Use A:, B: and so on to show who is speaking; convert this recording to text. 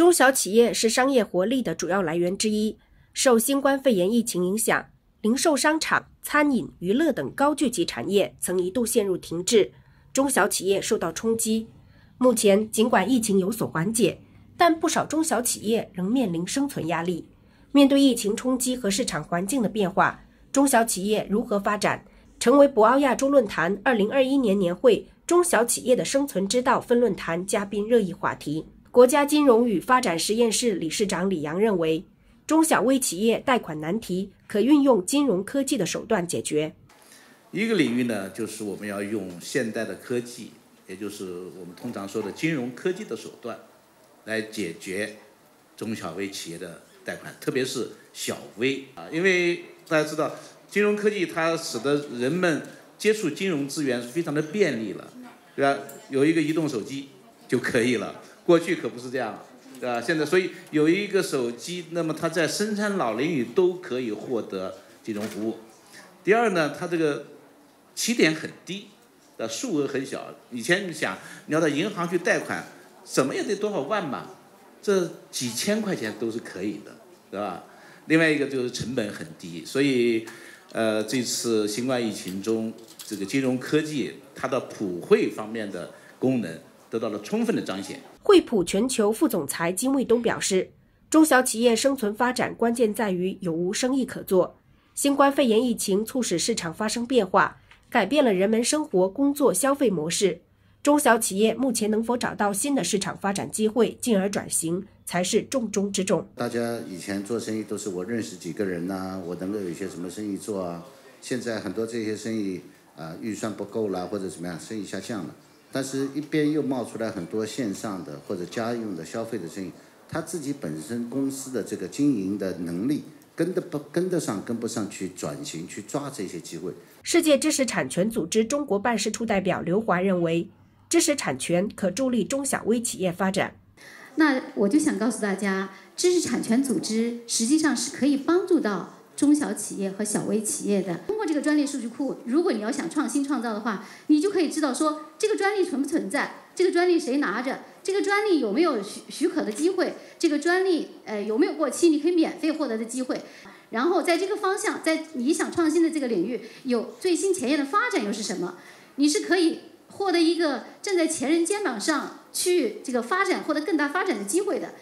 A: 中小企业是商业活力的主要来源之一。受新冠肺炎疫情影响，零售商场、餐饮、娱乐等高聚集产业曾一度陷入停滞，中小企业受到冲击。目前，尽管疫情有所缓解，但不少中小企业仍面临生存压力。面对疫情冲击和市场环境的变化，中小企业如何发展，成为博鳌亚洲论坛二零二一年年会中小企业的生存之道分论坛嘉宾热议话题。国家金融与发展实验室理事长李阳认为，中小微企业贷款难题可运用金融科技的手段解决。
B: 一个领域呢，就是我们要用现代的科技，也就是我们通常说的金融科技的手段，来解决中小微企业的贷款，特别是小微啊，因为大家知道，金融科技它使得人们接触金融资源是非常的便利了，对吧？有一个移动手机就可以了。过去可不是这样，对吧？现在所以有一个手机，那么它在深山老林里都可以获得金融服务。第二呢，它这个起点很低，的数额很小。以前你想你要到银行去贷款，怎么也得多少万吧？这几千块钱都是可以的，对吧？另外一个就是成本很低，所以呃，这次新冠疫情中，这个金融科技它的普惠方面的功能。得到了充分的彰显。
A: 惠普全球副总裁金卫东表示，中小企业生存发展关键在于有无生意可做。新冠肺炎疫情促使市场发生变化，改变了人们生活、工作、消费模式。中小企业目前能否找到新的市场发展机会，进而转型，才是重中之重。
C: 大家以前做生意都是我认识几个人呐，我能够有一些什么生意做啊？现在很多这些生意啊，预算不够了，或者怎么样，生意下降了。但是，一边又冒出来很多线上的或者家用的消费的生意，他自己本身公司的这个经营的能力跟得不跟得上，跟不上去转型去抓这些机会。
A: 世界知识产权组织中国办事处代表刘华认为，知识产权可助力中小微企业发展。
D: 那我就想告诉大家，知识产权组织实际上是可以帮助到。中小企业和小微企业的，通过这个专利数据库，如果你要想创新创造的话，你就可以知道说这个专利存不存在，这个专利谁拿着，这个专利有没有许许可的机会，这个专利呃有没有过期，你可以免费获得的机会。然后在这个方向，在你想创新的这个领域有最新前沿的发展又是什么？你是可以获得一个站在前人肩膀上去这个发展，获得更大发展的机会的。